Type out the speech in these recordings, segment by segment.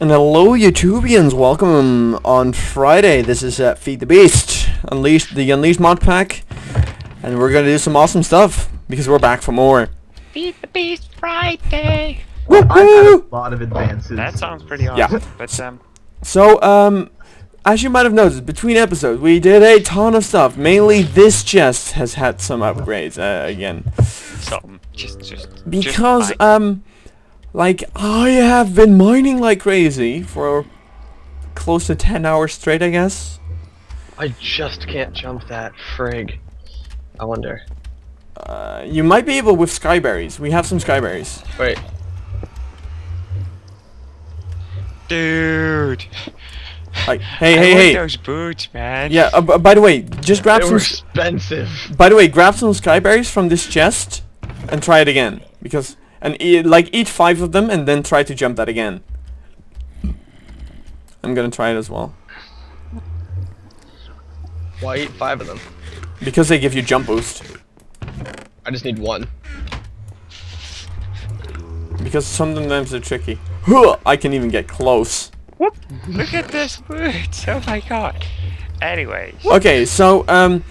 And hello YouTubians, welcome on Friday. This is uh, Feed the Beast, Unleashed the Unleashed mod pack, and we're gonna do some awesome stuff because we're back for more. Feed the Beast Friday. I've had a lot of advances. That sounds pretty awesome. Yeah. awesome. But um, So, um, as you might have noticed, between episodes we did a ton of stuff. Mainly this chest has had some upgrades uh, again. something just just Because, just um, like, I have been mining like crazy for close to 10 hours straight, I guess. I just can't jump that frig. I wonder. Uh, you might be able with skyberries. We have some skyberries. Wait, dude. Like, hey, I hey, want hey. those boots, man. Yeah, uh, by the way, just grab they some... were expensive. By the way, grab some skyberries from this chest and try it again. Because, and e like, eat five of them and then try to jump that again. I'm gonna try it as well. Why eat five of them? Because they give you jump boost. I just need one. Because sometimes they're tricky. Huh, I can even get close. Look at this boots. Oh my god. Anyway, Okay, so, um,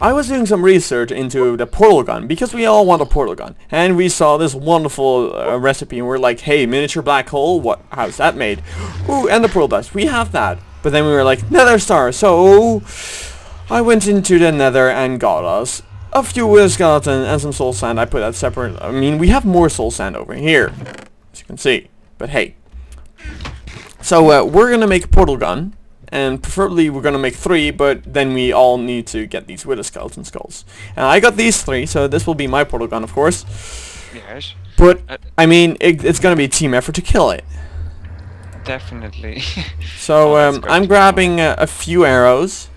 I was doing some research into the portal gun because we all want a portal gun, and we saw this wonderful uh, recipe, and we're like, "Hey, miniature black hole, what? How's that made? Ooh, and the pearl dust, we have that." But then we were like, "Nether star," so I went into the Nether and got us a few wither skeleton and some soul sand. I put that separate. I mean, we have more soul sand over here, as you can see. But hey, so uh, we're gonna make a portal gun and preferably we're gonna make three, but then we all need to get these wither skeleton skulls. And I got these three, so this will be my portal gun, of course. yes, But Uh, I mean, it, it's gonna be a team effort to kill it. definitely. So Oh, um, I'm grabbing uh, a few arrows.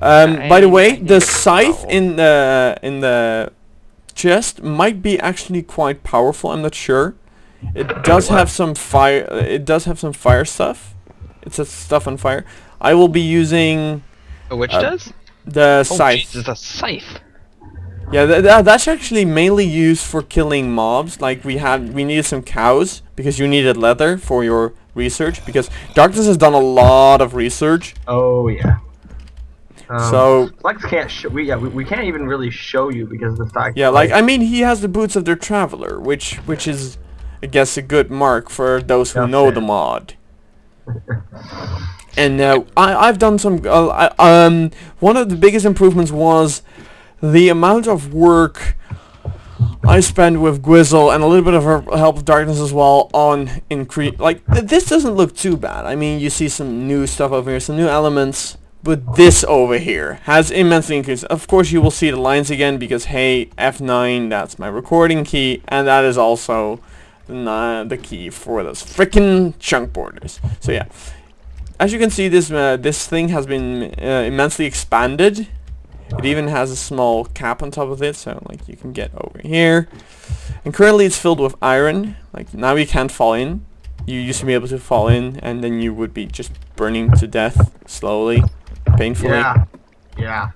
Um, I- by the way, the scythe in the in the chest might be actually quite powerful. I'm not sure. It does have some fire. uh, It does have some fire stuff. It says stuff on fire. I will be using A witch Uh, does? the Oh, scythe. Jesus, a scythe. Yeah, th th that's actually mainly used for killing mobs. Like we had, we needed some cows because you needed leather for your research. Because Darkness has done a lot of research. Oh yeah. Um, So Flex can't show. We yeah we, we can't even really show you because of the fact. yeah, like I mean, he has the boots of the traveler, which which is, I guess, a good mark for those who That's know it. the mod. And uh, I I've done some. Uh, I, um, one of the biggest improvements was the amount of work I spend with Gwizzle and a little bit of her help of darkness as well on increase. Like th- this doesn't look too bad. I mean, you see some new stuff over here, some new elements. But this over here has immensely increased. Of course, you will see the lines again because hey, F9, that's my recording key, and that is also the, the key for those freaking chunk borders. So yeah, as you can see, this uh, this thing has been uh, immensely expanded. It even has a small cap on top of it, so like you can get over here. And currently it's filled with iron. Like now you can't fall in. You used to be able to fall in, and then you would be just burning to death slowly, painfully. Yeah. Yeah.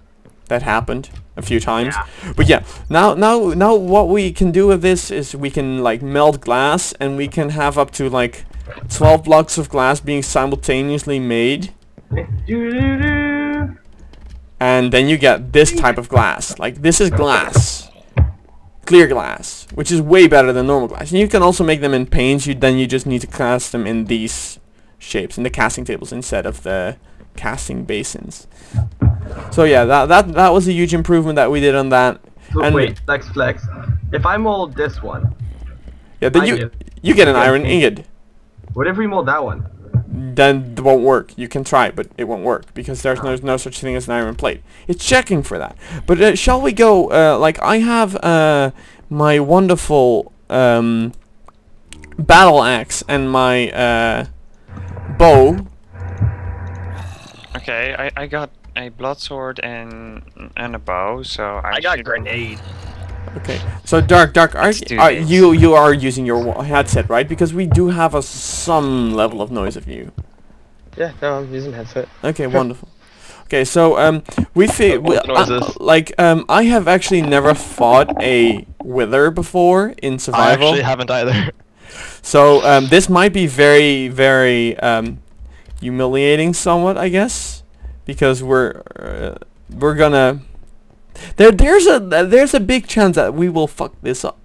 That happened a few times. Yeah. But yeah, now now now what we can do with this is we can like melt glass, and we can have up to like 12 blocks of glass being simultaneously made. And then you get this type of glass. Like this is glass, clear glass, which is way better than normal glass. And you can also make them in panes. You then you just need to cast them in these shapes in the casting tables instead of the casting basins. So yeah, that that that was a huge improvement that we did on that. So And- wait, Flex Flex. If I mold this one, Yeah, then I you get- you get an I iron ingot. what if we mold that one? Then it won't work. You can try, but it won't work because there's no there's no such thing as an iron plate. It's checking for that. But uh, shall we go? Uh, like I have uh, my wonderful um, battle axe and my uh, bow. okay, I I got a blood sword and and a bow, so I, I got should- grenade. Okay. So dark, dark. Are, are you you are using your headset right? Because we do have a some level of noise of you. Yeah, no, I'm using headset. Okay, wonderful. Okay, so um, we feel uh, like um, I have actually never fought a wither before in survival. I survival. actually haven't either. So um, this might be very, very um, humiliating, somewhat, I guess, because we're uh, we're gonna there there's a there's a big chance that we will fuck this up.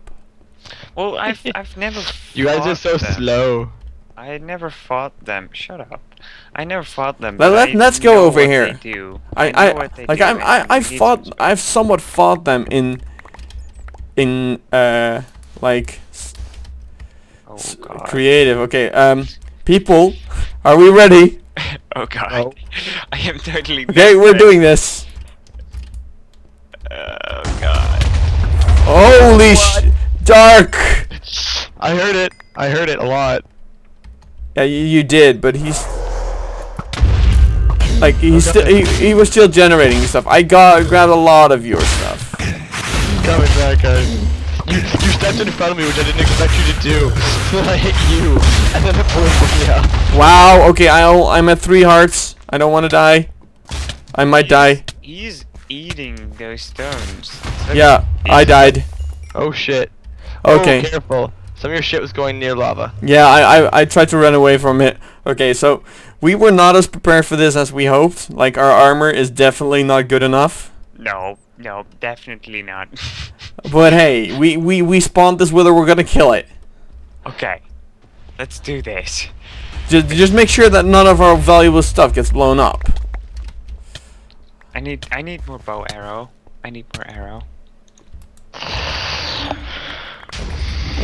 Well, I've I've never. You guys are so them. slow. I never fought them. Shut up. I never fought them. Let- but let- I let's go over what here. They do. I I, I they like do. I'm, I I fought I've somewhat fought them in in uh like Oh god. creative. Okay, um, people, are we ready? Oh god. Oh. I am totally. Okay, we're desperate. doing this. Oh god. Holy sh! Dark. I heard it. I heard it a lot. Yeah, you, you did, but he's like he's Okay. still he, he was still generating stuff. I got grabbed a lot of your stuff. Coming back, guys. You you stepped in front of me, which I didn't expect you to do. So then I hit you, and then it blew me up. Wow. Okay, I I'm at three hearts. I don't want to die. I might die. He's eating those stones. So Yeah, I died. Oh shit. Okay. Oh, careful. Some of your shit was going near lava. Yeah, I, I I tried to run away from it. Okay, so we were not as prepared for this as we hoped. Like our armor is definitely not good enough. No, no, definitely not. But hey, we we we spawned this wither. We're gonna kill it. okay, let's do this. Just just make sure that none of our valuable stuff gets blown up. I need I need more bow arrow. I need more arrow.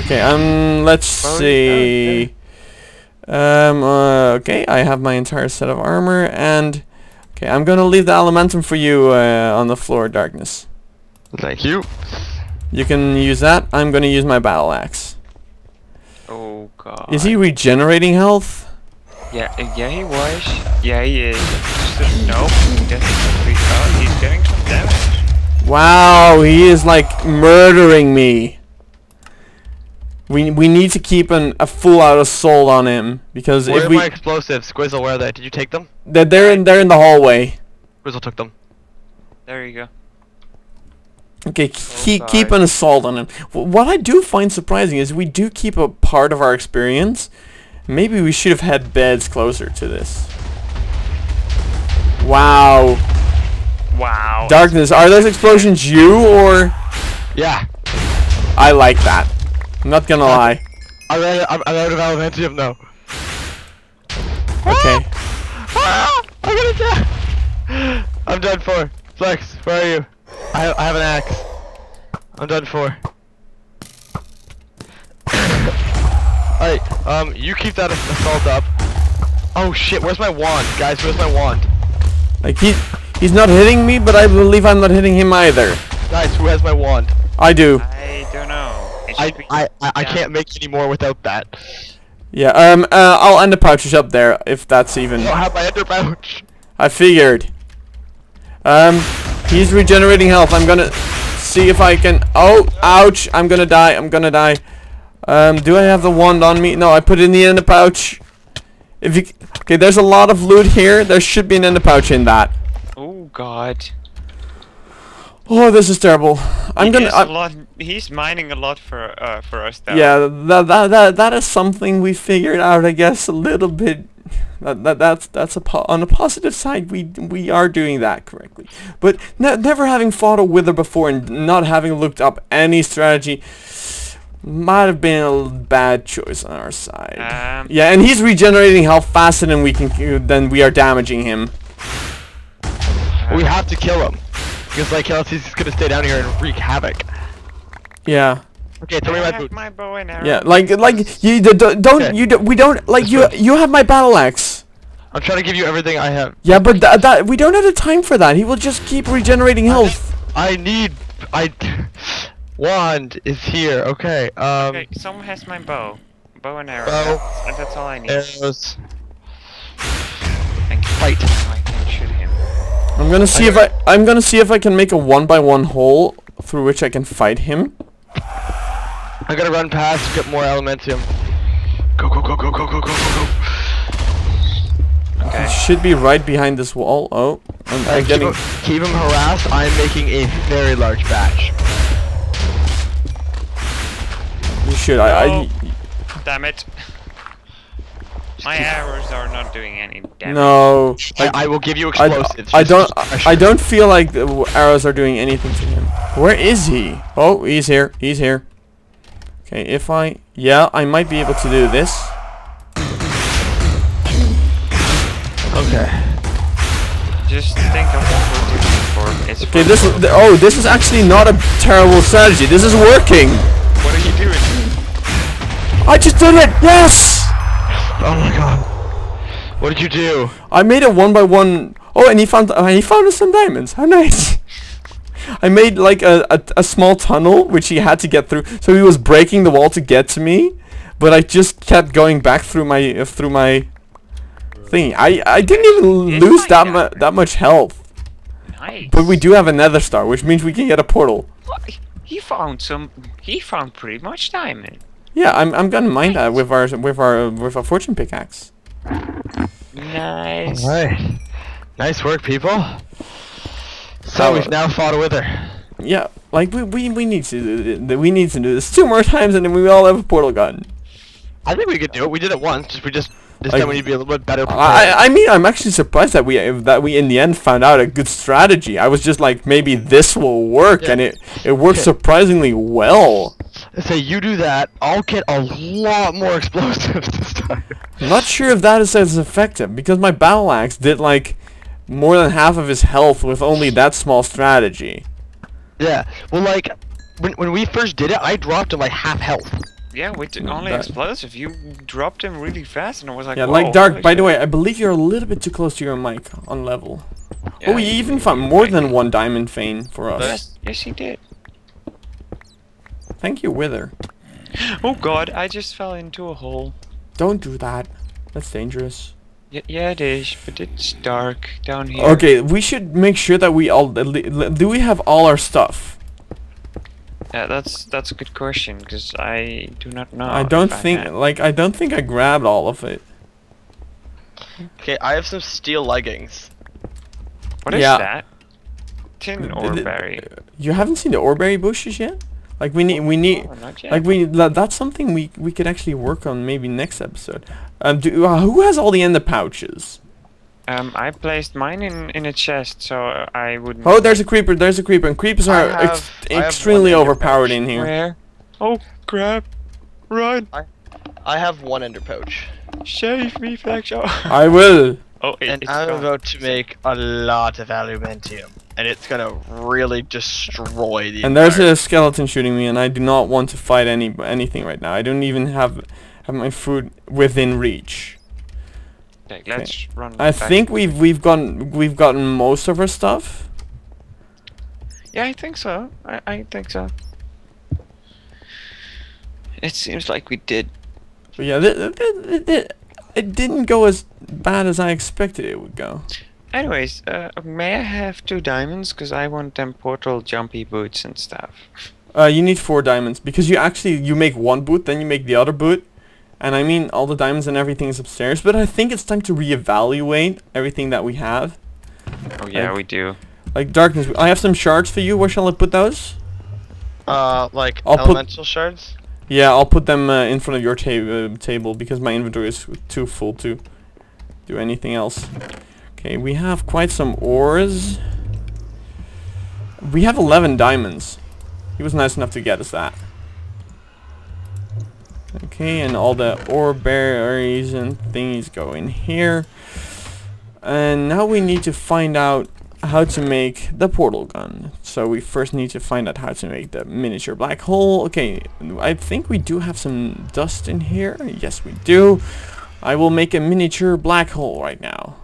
Okay, um, let's Oh, see. Um, uh, okay, I have my entire set of armor, and okay, I'm gonna leave the elementium for you uh, on the floor, darkness. Thank you. You can use that. I'm gonna use my battle axe. Oh god. Is he regenerating health? Yeah, uh, yeah, he was. Yeah, he is. Just no, he doesn't. He's getting some damage. Wow, he is like murdering me. We we need to keep an, a full out assault on him because Where if are we my explosives? Squizzle, where are they? Did you take them? they're, they're in they're in the hallway. Squizzle took them. There you go. Okay, oh, keep God. keep an assault on him. What I do find surprising is we do keep a part of our experience. Maybe we should have had beds closer to this. Wow, Wow. darkness. Are those explosions you or? Yeah. I like that. I'm not gonna lie. I'm out, I'm, I'm out of Elementium now. Okay. Ah! I'm gonna die! I'm done for. Flex, where are you? I have, I have an axe. I'm done for. Alright, um, you keep that ass- assault up. Oh shit, where's my wand? Guys, where's my wand? Like he he's not hitting me, but I believe I'm not hitting him either. Guys, who has my wand? I do. I don't know. It I, I, I, I can't make any more without that. Yeah. Um. Uh, I'll end the pouches up there if that's even. I don't have my ender pouch. I figured. Um. He's regenerating health. I'm gonna see if I can. Oh, ouch! I'm gonna die. I'm gonna die. Um. Do I have the wand on me? No, I put it in the ender pouch. If you. Okay. There's a lot of loot here. There should be an ender pouch in that. Oh god. Oh, this is terrible. I'm He gonna. is I'm- lot. He's mining a lot for uh for us though. Yeah, that, that that that is something we figured out, I guess, a little bit. That, that that's that's a po- on the positive side. We we are doing that correctly, but ne- never having fought a wither before and not having looked up any strategy might have been a bad choice on our side. Um. yeah, and he's regenerating health faster than we can than we are damaging him. We have to kill him. Because like else he's just gonna stay down here and wreak havoc. Yeah. Okay, throw me I my have boots. my bow and arrow. Yeah, like like you d- d- don't Okay. you d- we don't like you you have my battle axe. I'm trying to give you everything I have. Yeah, but th- that we don't have the time for that. He will just keep regenerating health. I need I wand is here. Okay. Um Okay, someone has my bow. Bow and arrow. Bow. That's, and that's all I need. arrows. Thank you. Fight. I'm gonna see I if I- I'm gonna see if I can make a one by one hole through which I can fight him. I'm gonna run past, get more elementium. Go, go, go, go, go, go, go, go, Okay. He should be right behind this wall. Oh, I'm, uh, I'm keep getting... Him, keep him harassed. I'm making a very large batch. You should. No. I, I... Damn it. My arrows are not doing any damage. No. I, I will give you explosives. I just- don't I don't feel like the arrows are doing anything to him. Where is he? Oh, he's here. He's here. Okay, if I yeah, I might be able to do this. Okay. Just think of what we're doing for. It's Okay, this is oh, this is actually not a terrible strategy. This is working. What are you doing? I just did it. Yes. Oh my god. What did you do? I made a one by one. Oh, and he found uh, he found us some diamonds. How nice. I made like a, a a small tunnel which he had to get through. So he was breaking the wall to get to me, but I just kept going back through my uh, through my thing. I I didn't even Did lose that out, mu- that much health. Nice. But we do have a nether star, which means we can get a portal. He found some. He found pretty much diamond. Yeah, I'm I'm gonna mine that with our with our with our fortune pickaxe. Nice. Alright. Nice work, people. So Oh. we've now fought a wither. Yeah, like we we, we need to do we need to do this two more times, and then we all have a portal gun. I think we could do it. We did it once. Just we just this Like- time we need to be a little bit better prepared. I I mean I'm actually surprised that we that we in the end found out a good strategy. I was just like maybe this will work, Yeah. and it it worked surprisingly well. Say you do that, I'll get a lot more explosives this time. I'm not sure if that is as effective because my battle axe did like more than half of his health with only that small strategy. Yeah. Well, like when when we first did it, I dropped him like half health. Yeah, with only that- explosive, you dropped him really fast, and I was like, Yeah, like Dark. holy By the way, I believe you're a little bit too close to your mic on level. Yeah, oh, we you- even found more than one diamond vein for us. Yes, yes, he did. Thank you, Wither. Oh God, I just fell into a hole. Don't do that. That's dangerous. Yeah, yeah, it is, but it's dark down here. Okay, we should make sure that we all do. We have all our stuff. Yeah, that's that's a good question because I do not know. I don't think, had- like, I don't think I grabbed all of it. Okay, I have some steel leggings. What is yeah. that? Tin Uh, or th- berry? You haven't seen the oreberry bushes yet? Like we need, we need, Oh, not yet. like we. tha- That's something we we could actually work on maybe next episode. Um, do, uh, who has all the ender pouches? Um, I placed mine in in a chest, so I wouldn't. Oh, there's a creeper. There's a creeper, and creepers are have- ex- extremely overpowered in here. Where? Oh crap! Run! I have one ender pouch. Save me, Flexo! I will. Oh, it, And it's I'm gone. about to make a lot of aluminium. And it's gonna really destroy the And there's a skeleton shooting me, and I do not want to fight any anything right now. I don't even have have my food within reach. Okay, let's run. I back. think we've we've gotten we've gotten most of our stuff. Yeah, I think so. I I think so. It seems like we did. But yeah, th- th- th- th- it didn't go as bad as I expected it would go. Anyways, uh, may I have two diamonds? Cause I want them portal jumpy boots and stuff. Uh, you need four diamonds because you actually you make one boot, then you make the other boot, and I mean all the diamonds and everything is upstairs. But I think it's time to reevaluate everything that we have. Oh yeah, Like- we do. Like darkness, I have some shards for you. Where shall I put those? Uh, like I'll put- elemental shards? Yeah, I'll put them uh, in front of your ta- uh, table because my inventory is too full to do anything else. Okay, we have quite some ores. We have 11 diamonds. He was nice enough to get us that. Okay, and all the ore berries and things go in here. And now we need to find out how to make the portal gun. So we first need to find out how to make the miniature black hole. Okay, I think we do have some dust in here. Yes, we do. I will make a miniature black hole right now.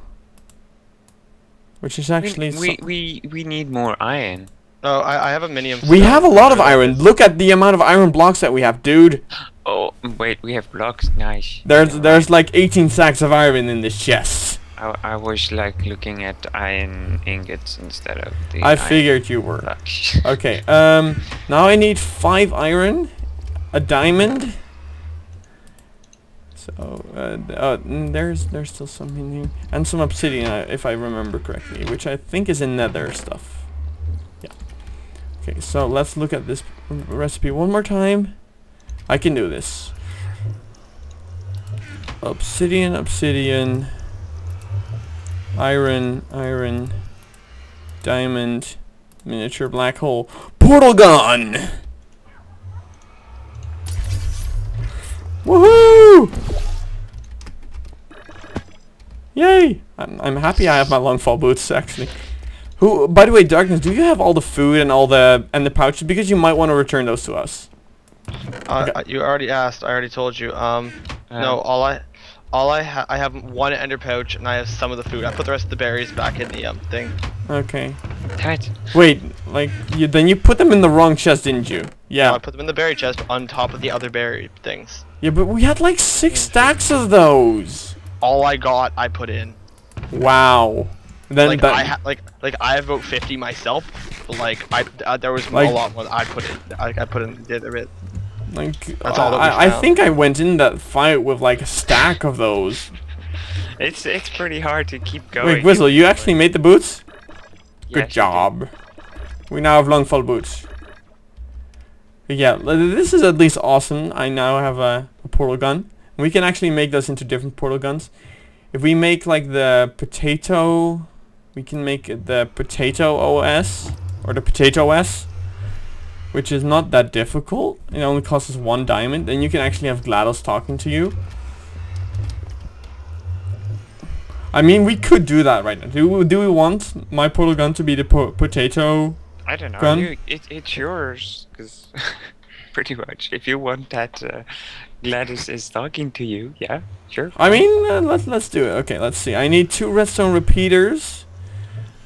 Which is actually... we, we we we need more iron. Oh, I, I have a minium. we have a lot of iron. Look at the amount of iron blocks that we have, dude. Oh wait, we have blocks. Nice. There's there's like 18 sacks of iron in this chest. I, I was like looking at iron ingots instead of the. I figured you were. Okay, um, now I need five iron, a diamond. So, uh, uh, mm, there's there's still something in here, and some obsidian, uh, if I remember correctly, which I think is in nether stuff. Yeah. Okay, so let's look at this recipe one more time. I can do this. Obsidian, obsidian. Iron, iron. Diamond. Miniature black hole. Portal gun! Woohoo! Yay! I'm, I'm happy I have my long fall boots actually. Who? By the way, Darkness, do you have all the food and all the and the pouches? Because you might want to return those to us. Uh, Okay. you already asked. I already told you. Um, Um, no, all I, all I ha I have one ender pouch and I have some of the food. I put the rest of the berries back in the um thing. Okay. Damn it. Wait, like you then you put them in the wrong chest, didn't you? No, Yeah. I put them in the berry chest on top of the other berry things. Yeah, but we had like six stacks of those. All I got, I put in. Wow. Then like I ha like like I have about 50 myself. But like I uh, there was Like- a lot more I put in. I, I put in the other bit. Like That's all that we I, I think I went in that fight with like a stack of those. It's it's pretty hard to keep going. Wait, Whistle, you actually made the boots? Good Yes, job. We now have long fall boots. But yeah, this is at least awesome. I now have a, a portal gun. We can actually make those into different portal guns. If we make like the potato, we can make the potato OS or the potato S, which is not that difficult. It only costs us one diamond. Then you can actually have GLaDOS talking to you. I mean, we could do that right now. Do we, do we want my portal gun to be the po potato? I don't know. Gun? You, it, it's yours, because pretty much. If you want that uh, GLaDOS is talking to you, yeah, sure. I mean, uh, let's let's do it. Okay, let's see. I need two redstone repeaters,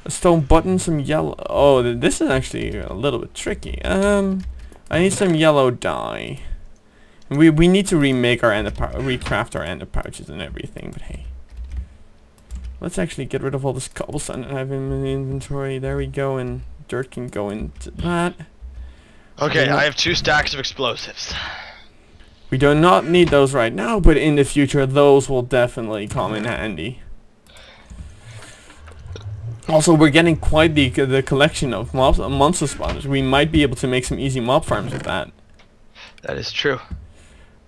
a stone button, some yellow. Oh, th- this is actually a little bit tricky. Um, I need some yellow dye. We we need to remake our ender recraft our ender pouches and everything. But hey, let's actually get rid of all this cobblestone that I have in my inventory. There we go, and dirt can go into that. Okay, I have two stacks of explosives. We do not need those right now, but in the future those will definitely come in handy. Also, we're getting quite the the collection of mobs, uh, monster spawners. We might be able to make some easy mob farms with that. That is true.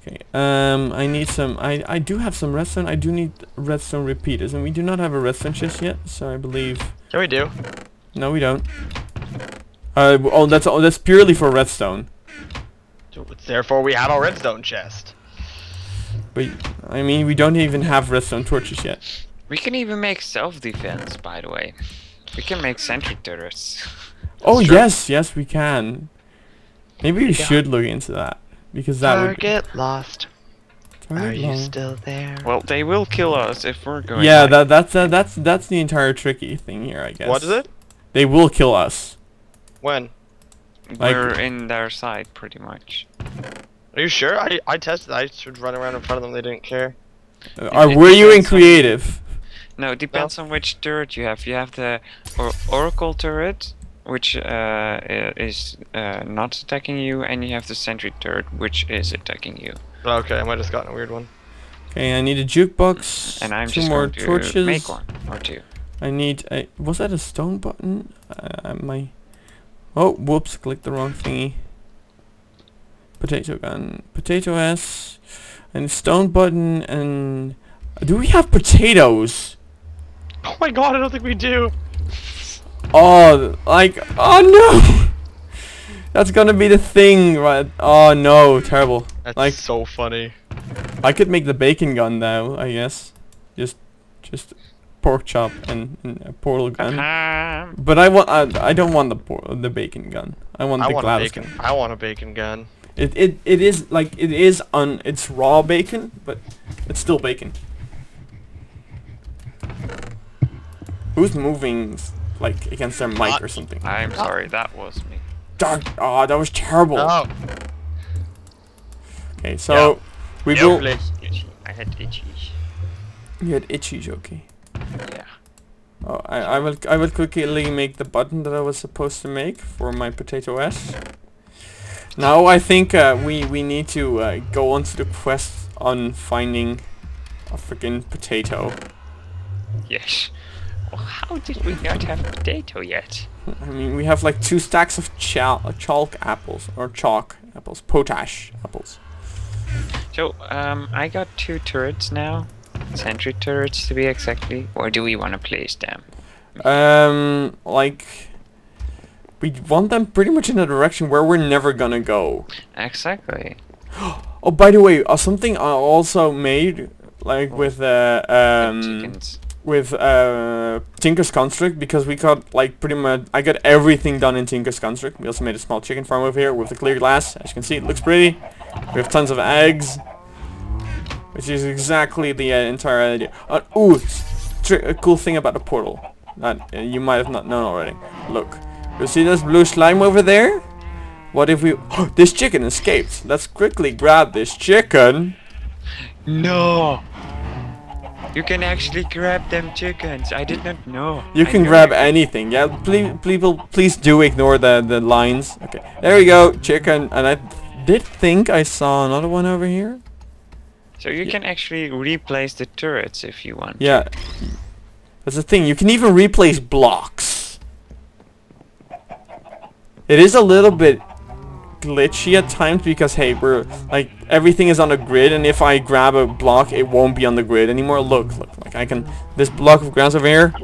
Okay. Um, I need some. I I do have some redstone. I do need redstone repeaters, and we do not have a redstone chest yet. So I believe. Yeah, we do. No, we don't. Uh, w- oh, that's oh, that's purely for redstone. Therefore, we have our redstone chest. But I mean, we don't even have redstone torches yet. We can even make self-defense, by the way. We can make sentry turrets. Oh true. yes, yes we can. Maybe we Yeah. should look into that because that would Target lost. Target Are you long. still there? Well, they will kill us if we're going. Yeah, like- that that's uh, that's that's the entire tricky thing here, I guess. What is it? They will kill us. When? like- we're in their side, pretty much. Are you sure? I I tested. I should run around in front of them. They didn't care. Uh, are- it were you in depends on- creative? No, it depends on which turret you have. You have the or Oracle turret, which uh, is uh, not attacking you, and you have the sentry turret, which is attacking you. Okay, I might have gotten a weird one. Okay, I need a jukebox. And I'm two just more going to torches. make one or two. I need a. Was that a stone button? Uh, my. Oh, whoops! Clicked the wrong thingy. Potato gun. Potato S. And stone button and. Do we have potatoes? Oh my god, I don't think we do. Oh, like, oh no! That's gonna be the thing, right? Oh no, terrible. That's Like- so funny. I could make the bacon gun though, I guess. Just, just pork chop and, and a portal gun. But I want, I, I don't want the por- the bacon gun. I want I the want bacon. gun. I want a bacon gun. It, it, it is like it is on it's raw bacon, but it's still bacon. Who's moving like against their mic Not- or something? I'm sorry, that was me. Dark. Oh, that was terrible. Oh, Okay, so we Yeah, will. please. Itchy. I had itchy. You had itchy, okay. Yeah. Oh, I, I will I will quickly make the button that I was supposed to make for my potato S. Now I think uh, we we need to uh, go on to the quest on finding a freaking potato. Yes. Well, how did we not have potato yet? I mean, we have like two stacks of chal chalk apples or chalk apples, potash apples. So, um, I got two turrets now. Sentry turrets to be exactly. Where do we want to place them? Um, like we want them pretty much in a direction where we're never gonna go. Exactly. Oh, by the way, uh, something I also made like with uh, um Chickens. With uh Tinker's Construct because we got like pretty much I got everything done in Tinker's Construct. We also made a small chicken farm over here with the clear glass. As you can see, it looks pretty. We have tons of eggs, which is exactly the uh, entire idea. Uh, ooh, a cool thing about the portal that uh, you might have not known already. Look, you see this blue slime over there? What if we? this chicken escaped. Let's quickly grab this chicken. No! You can actually grab them chickens. I did not know. You can knew grab you- anything. Yeah, please, people, please do ignore the the lines. Okay, there we go, chicken. And I did think I saw another one over here. So you can actually replace the turrets if you want. Yeah, that's the thing. You can even replace blocks. It is a little bit glitchy at times because hey, we're like everything is on a grid, and if I grab a block, it won't be on the grid anymore. Look, look, like I can this block of grass over here.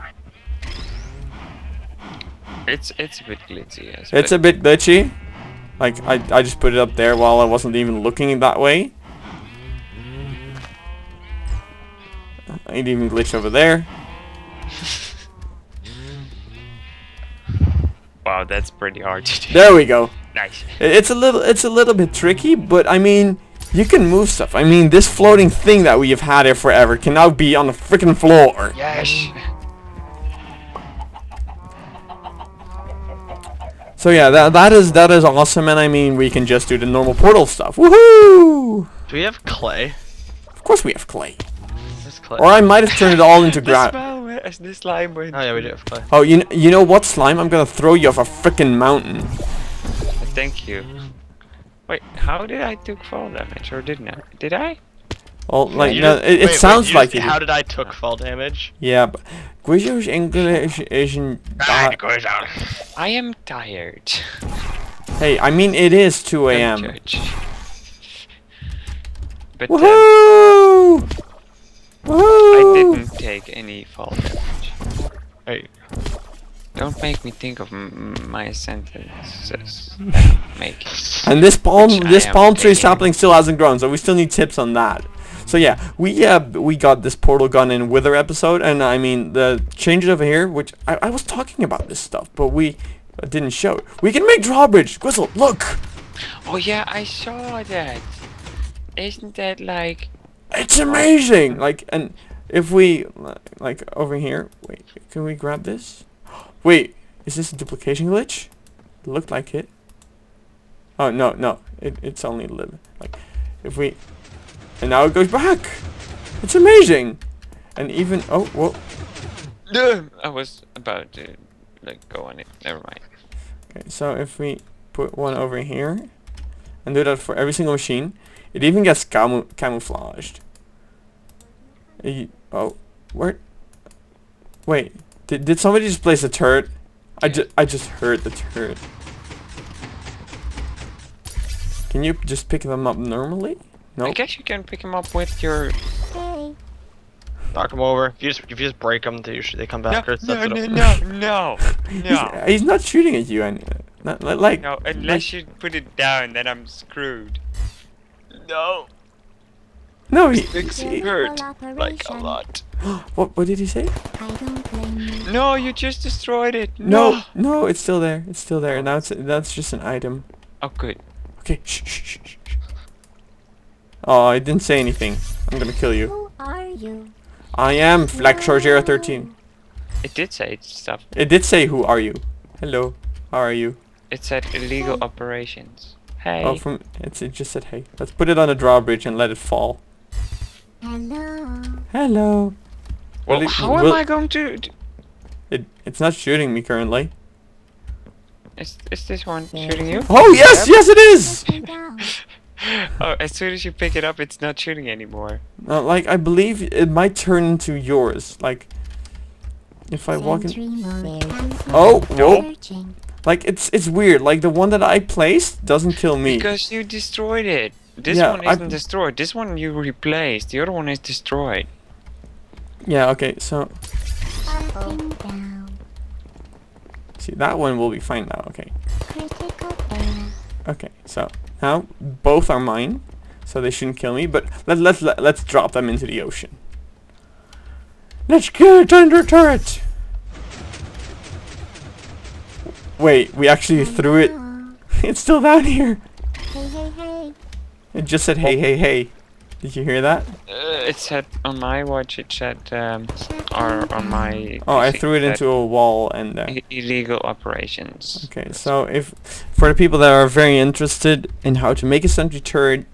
It's it's a bit glitchy, Yes, It's a bit glitchy. Like, I, I just put it up there while I wasn't even looking that way. It even glitched over there. wow, that's pretty hard to do. There we go. Nice. It's a little, it's a little bit tricky, but I mean, you can move stuff. I mean, this floating thing that we have had here forever can now be on the freaking floor. Yes. So yeah, that that is that is awesome, and I mean, we can just do the normal portal stuff. Woohoo! Do we have clay? Of course, we have clay. There's clay. Or I might have turned it all into The ground. smell as the slime went. oh yeah, we do have clay. Oh, you kn- you know what, slime? I'm gonna throw you off a freaking mountain. Thank you. Wait, how did I took fall damage, or didn't I? Did I? Well, like, You no, did- it, it wait, wait, sounds you like just- you How did. did I took fall damage? Yeah, but Guizio's English isn't. Uh, I am tired. hey, I mean, it is 2 Don't a.m. judge. But Woohoo! I didn't take any fall damage. Hey, Don't make me think of m my sentences that I'm. And this palm, Which this am palm tree taking. sapling still hasn't grown, so we still need tips on that. So yeah, we uh, we got this portal gun in Wither episode, and I mean the changes over here, which I, I was talking about this stuff, but we uh, didn't show it. We can make drawbridge. Grizzle, look, Oh yeah, I saw that. Isn't that like? It's amazing. Like, and if we like over here, wait, can we grab this? Wait, is this a duplication glitch? It looked like it. Oh no, no, it, it's only a little. Like, if we, and now it goes back. It's amazing. And even oh whoa. I was about to like go on it. Never mind. Okay, so if we put one over here and do that for every single machine, it even gets camu camouflaged. You- oh, where? Wait, did did somebody just place a turret? I Yeah. just I just heard the turret. Can you just pick them up normally? No. I guess you can pick him up with your. knock them over. If you just if you just break them, they usually they come back. or No, no, no, no, no, He's, no. he's not shooting at you, and not like No, unless you put it down, then I'm screwed. No, no. He, it's he- hurt like a lot. what what did he say? I don't blame you. No, you just destroyed it. No, no, it's still there. It's still there. Now it's that's just an item. Oh, good. Okay, shh, shh, shh. Oh, I didn't say anything. I'm gonna kill you. Who are you? I am Flexor 13 It did say stuff. It did say, who are you? Hello, how are you? It said illegal operations. Hey. Oh, from it's, it just said, hey. Let's put it on a drawbridge and let it fall. Hello. Hello. well, will it- how am I going to? d- It, it's not shooting me currently. Is is this one shooting you? Oh, yes, yes it is! Put me down. Oh, as soon as you pick it up, it's not shooting anymore. Uh, like, I believe it might turn into yours. Like, if I walk in... Sentry mode. Oh, whoa. Searching. Like, it's it's weird. Like, the one that I placed doesn't kill me. Because you destroyed it. This Yeah, one isn't destroyed. This one you replaced. The other one is destroyed. Yeah, okay, so Up and down. see that one will be fine now. Okay. Okay, so now both are mine, so they shouldn't kill me. But let let let let's drop them into the ocean. Let's kill get under turret. Wait, we actually threw it. It's still down here. Hey, hey, hey. It just said hey hey hey. Did you hear that? Uh, it said on my watch. It said um, or on my. Oh, I threw it into a wall and. Uh, illegal operations. Okay, so if for the people that are very interested in how to make a sentry turret,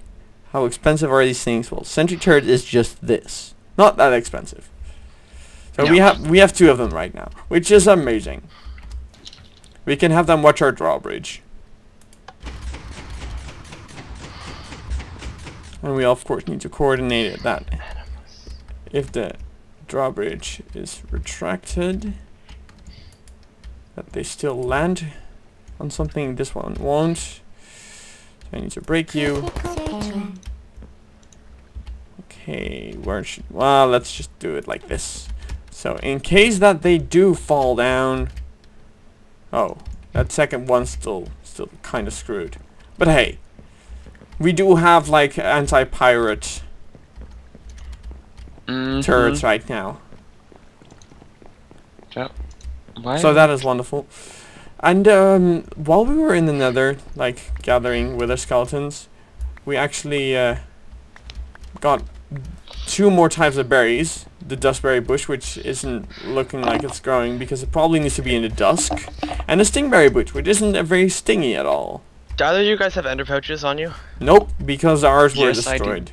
how expensive are these things? Well, sentry turret is just this, not that expensive. So we Yeah. have we have two of them right now, which is amazing. We can have them watch our drawbridge, and we of course need to coordinate it that if the drawbridge is retracted, that they still land on something this one won't. So I need to break you. Okay, where should... Well, let's just do it like this. So, in case that they do fall down... Oh, that second one's still, still kind of screwed. But hey, we do have, like, anti-pirate Mhm. turrets right now. Why? So that is wonderful. And um, while we were in the nether, like, gathering wither skeletons, we actually uh, got two more types of berries. The duskberry bush, which isn't looking like it's growing because it probably needs to be in the dusk. And the stingberry bush, which isn't very stingy at all. Do either of you guys have ender pouches on you? Nope, because ours were Yes, I destroyed.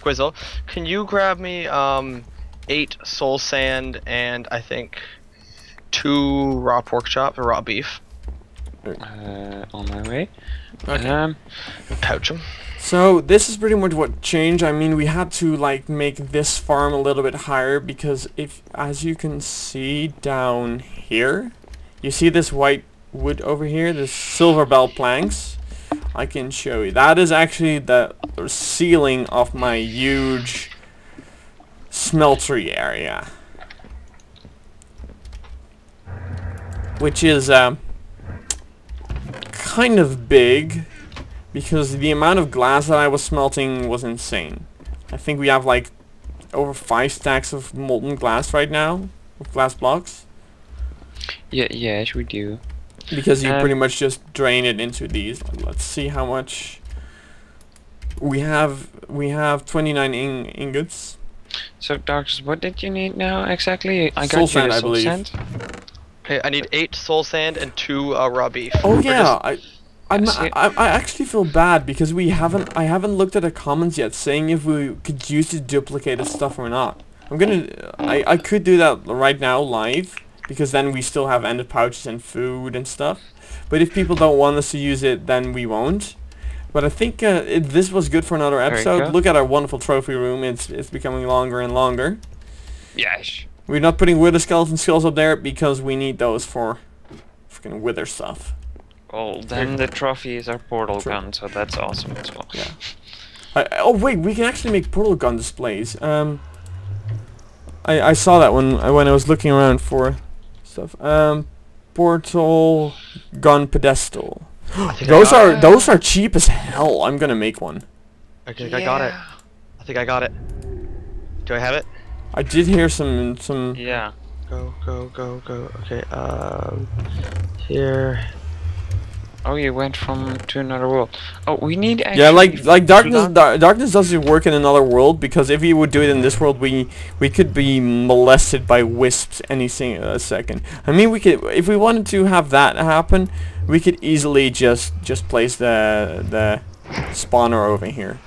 Quizzle, can you grab me um eight soul sand and I think two raw pork chop or raw beef? Uh, on my way. Okay. Um, Pouch them. So this is pretty much what changed. I mean, we had to like make this farm a little bit higher because if, as you can see down here, you see this white wood over here, this silver bell planks. I can show you. That is actually the ceiling of my huge smeltery area, which is um, kind of big because the amount of glass that I was smelting was insane. I think we have like over five stacks of molten glass right now, of glass blocks, yeah, yes, we do. because you Um, pretty much just drain it into these. Let's see how much we have. We have 29 ing ingots. So, doctors, what did you need now exactly? I got Soul you sand, the I believe. sand. Okay, I need eight soul sand and two uh, raw beef. Oh yeah, just- I. I'm, I, I actually feel bad because we haven't I haven't looked at the comments yet saying if we could use the duplicated stuff or not. I'm gonna I, I could do that right now live because then we still have ender pouches and food and stuff. But if people don't want us to use it, then we won't. But I think uh, it, this was good for another episode. Look at our wonderful trophy room. It's it's becoming longer and longer. Yes. We're not putting wither skeleton skulls up there because we need those for freaking wither stuff. Well, then the trophy is our portal True. gun, so that's awesome as well. Yeah. I, oh wait, we can actually make portal gun displays. Um, I I saw that when I when I was looking around for stuff. Um, portal gun pedestal. Those are It. those are cheap as hell. I'm gonna make one. I think I got it. I think I got it. Do I have it? I did hear some some. Yeah. Go go go go. Okay. Um, here. Oh, you went from to another world. Oh, we need actually. Yeah, like like darkness dar darkness doesn't work in another world because if we would do it in this world, we we could be molested by wisps any sing a second. I mean, we could if we wanted to have that happen, we could easily just just place the the spawner over here.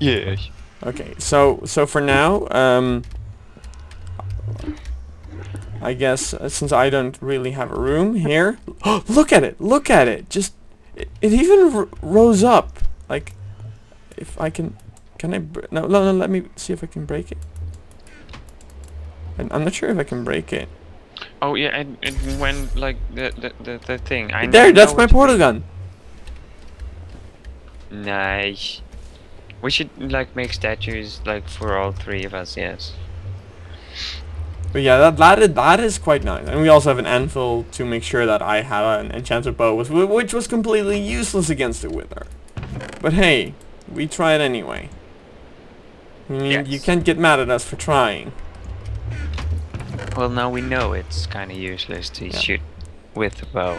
Yes. Okay, so so for now, um, I guess uh, since I don't really have a room here, look at it, look at it, just it, it even r- rose up. Like, if I can, can I? Br- no, no, no. Let me see if I can break it. I'm, I'm not sure if I can break it. Oh yeah, and, and when like the the, the, the thing. I there, that's my portal gun. Nice. We should like make statues like for all three of us. Yes. But yeah, that that is, that is quite nice. And we also have an anvil to make sure that I have an enchanted bow, with- which was completely useless against the wither. But hey, we tried anyway. I mean, you can't get mad at us for trying. Well, now we know it's kind of useless to Yeah. shoot with a bow.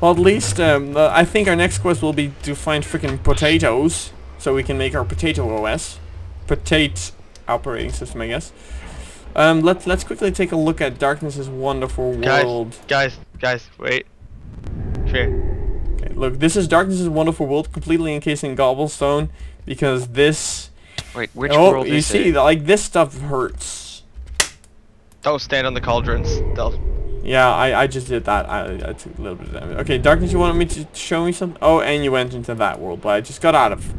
Well, at least um, uh, I think our next quest will be to find freaking potatoes, so we can make our potato OS, potato operating system, I guess. Um, let's let's quickly take a look at Darkness's wonderful world. Guys, guys, guys, wait. Here. Okay, look, this is Darkness's wonderful world, completely encased in cobblestone, because this. Wait, which oh, world you is see, it? that, like this stuff hurts. Don't stand on the cauldrons. They'll. Yeah, I, I just did that. I, I took a little bit of damage. Okay, Darkness, you wanted me to show me something? Oh, and you went into that world, but I just got out of.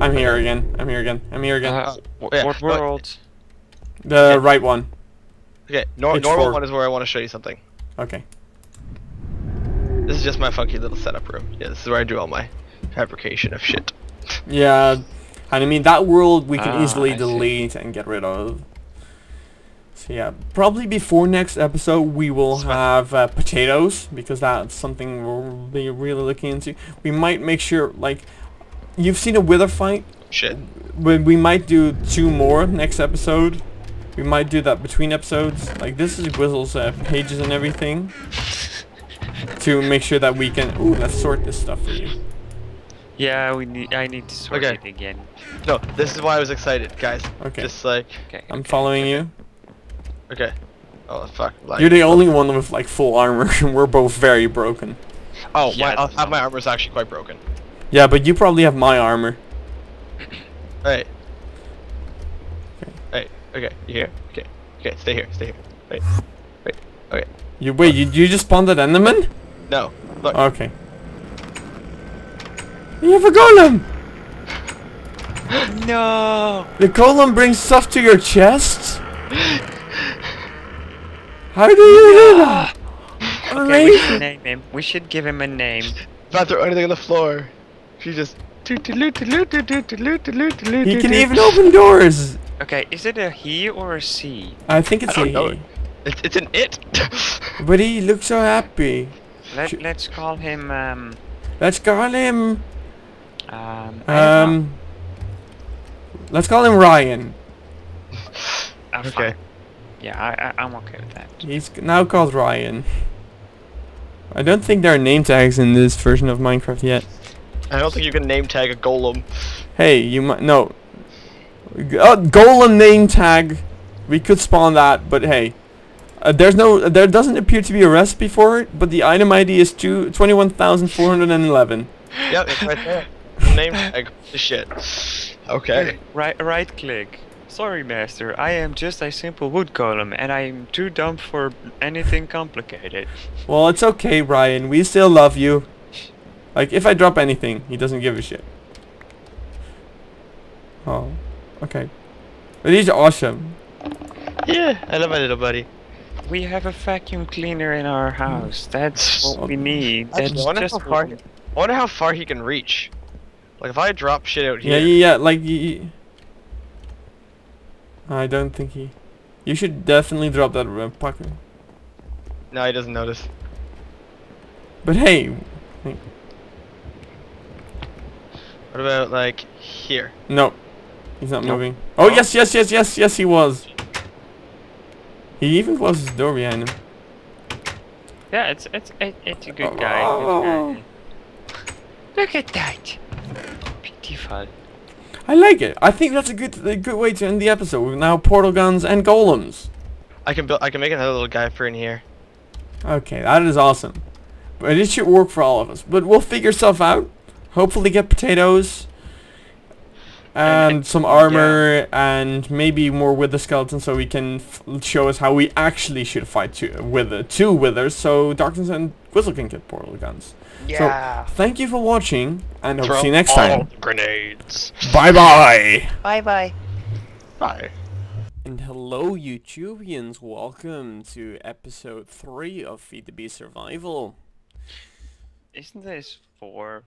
I'm here again. I'm here again. I'm here again. Uh, wh- yeah, what but- world? The yeah. right one. Okay, nor- Pitch normal four. one is where I want to show you something. Okay. This is just my funky little setup room. Yeah, this is where I do all my fabrication of shit. Yeah, and I mean that world we can Ah, easily I see. delete and get rid of. So yeah, probably before next episode we will Smack. have uh, potatoes because that's something we'll be really looking into. We might make sure like you've seen a wither fight. Shit. We, we might do two more next episode. We might do that between episodes. Like this is Grizzle's uh, pages and everything. to make sure that we can. Ooh, let's sort this stuff for you. Yeah, we need. I need to sort Okay. it again. No, this is why I was excited, guys. Okay. Just like, Okay. I'm okay, following okay. you. okay. Oh fuck. Like, You're the only one with like full armor. And we're both very broken. Oh, Yeah, my, uh, that's my not- armor's actually quite broken. Yeah, but you probably have my armor. Hey. Hey. Okay. You here? Okay. Okay. Stay here. Stay here. Wait. Wait. Okay. You wait. You you just spawned that Enderman? No. Look. Okay. You have a golem. No. The golem brings stuff to your chest. How do you do that? Okay, we should name him. We should give him a name. If I throw anything on the floor, she just. He He can even open doors. Okay, is it a he or a she? I think it's I a don't know. he. It's, it's an it. But he looks so happy. Let Sh- Let's call him. Um. Let's call him. Um. Um. Let's call him Ryan. know. Uh, fine. okay. Yeah, I, I I'm okay with that. He's now called Ryan. I don't think there are name tags in this version of Minecraft yet. I don't think you can name tag a golem. Hey, you might no. G- Oh, golem name tag. We could spawn that, but hey, uh, there's no. There doesn't appear to be a recipe for it, but the item ID is two twenty-one thousand four hundred and eleven. Yep, it's right there. name tag. Shit. Okay. Right, right click. Sorry, master. I am just a simple wood golem, and I am too dumb for anything complicated. Well, it's okay, Ryan. We still love you. Like, if I drop anything, he doesn't give a shit. Oh, okay. But he's awesome. Yeah, I love my little buddy. We have a vacuum cleaner in our house. That's what we need. I That's wonder just how far. I wonder how far he can reach. Like if I drop shit out here. yeah, yeah. yeah Like, y- y- I don't think he. You should definitely drop that uh, pocket. No, he doesn't notice. But hey, What about like here? no, he's not Nope. moving. Oh yes, yes, yes, yes, yes, he was. He even closed his door behind him. Yeah, it's it's it, it's a good Oh. guy. Good oh. guy. Look at that. Beautiful. I like it. I think that's a good, a good way to end the episode. We've now portal guns and golems. I can build. I can make another little guy for in here. Okay, that is awesome. But it should work for all of us. But we'll figure stuff out. Hopefully get potatoes. And, And- some armor and maybe more wither skeletons so we can f- show us how we actually should fight two, wither, two withers so Darkness and Grizzle can get portal guns. Yeah. Thank you for watching and I'll Throw see you next all time. the Grenades. Bye bye! Bye bye. Bye. And hello YouTubians, welcome to episode 3 of Feed the Beast Survival. Isn't this four?